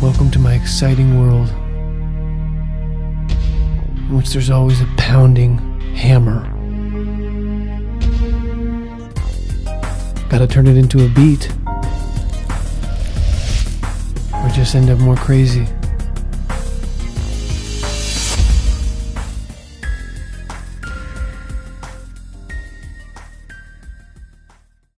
Welcome to my exciting world, in which there's always a pounding hammer. Gotta turn it into a beat, or just end up more crazy.